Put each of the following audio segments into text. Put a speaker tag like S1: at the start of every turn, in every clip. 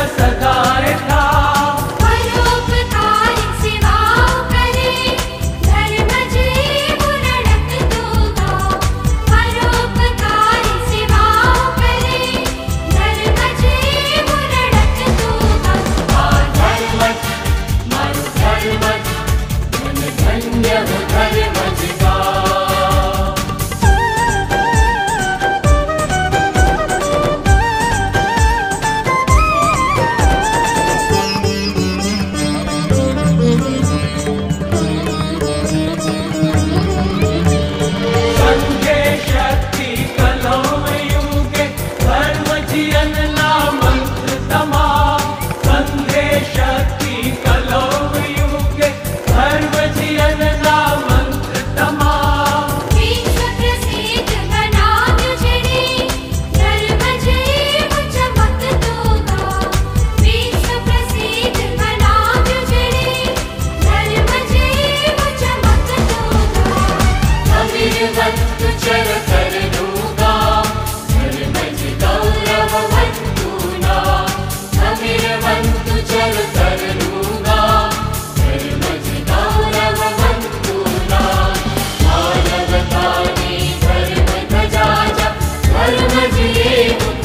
S1: Yes, contigo.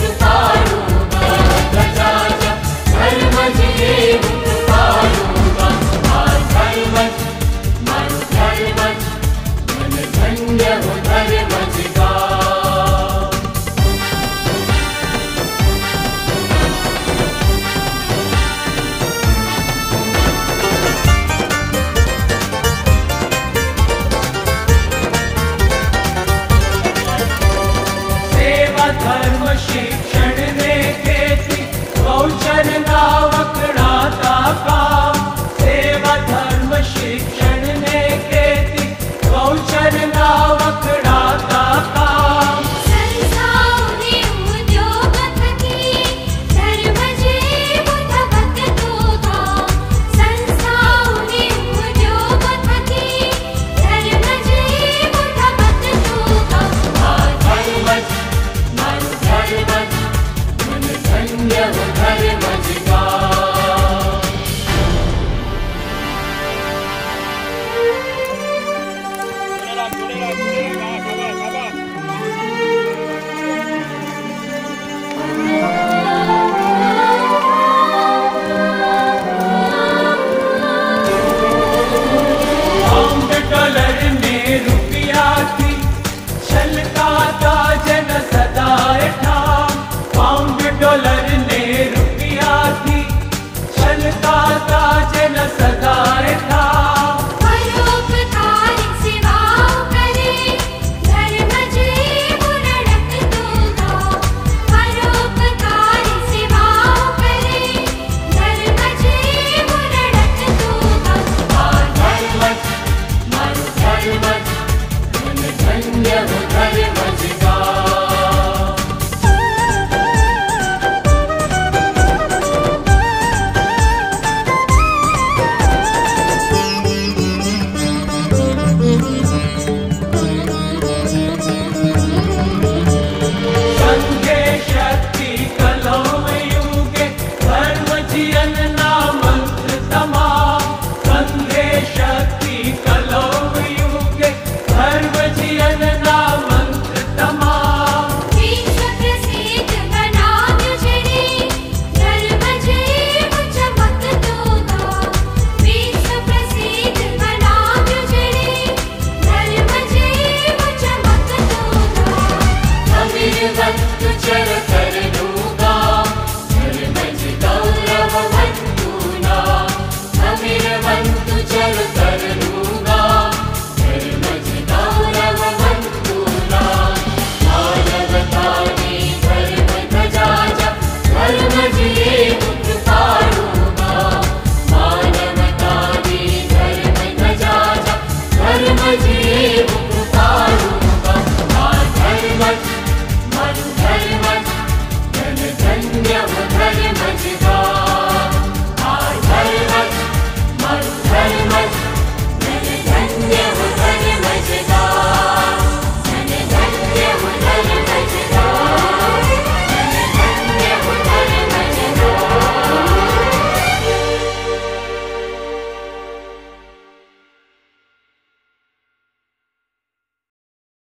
S1: धर्म शिक्षण मेसि नाक का डॉलर ने रुपया थी चलता था जनसल